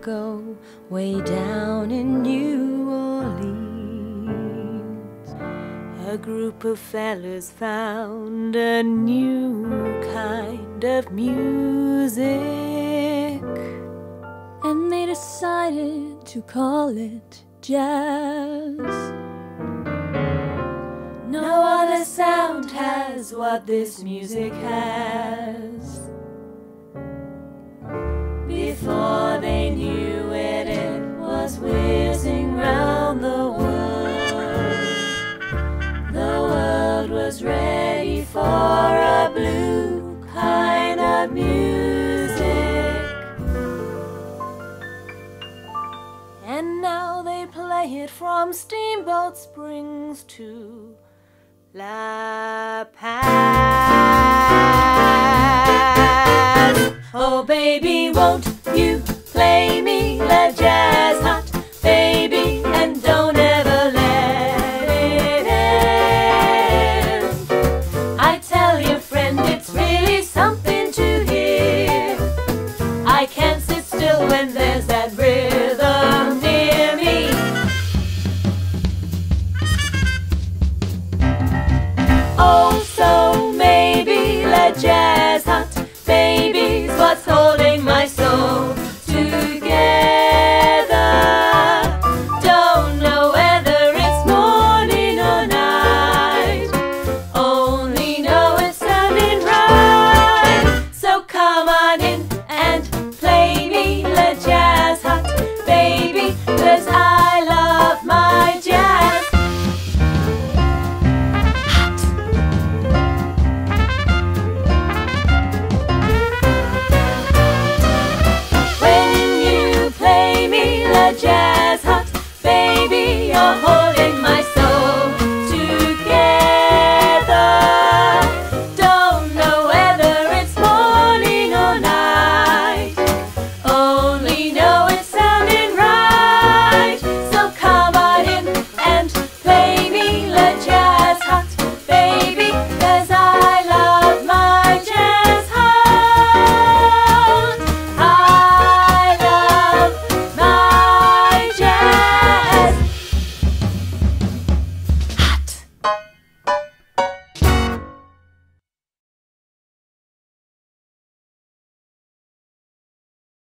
ago, way down in New Orleans, a group of fellas found a new kind of music. And they decided to call it jazz. No other sound has what this music has. Before they knew it, it was whizzing round the world. The world was ready for a blue kind of music. And now they play it from Steamboat Springs to La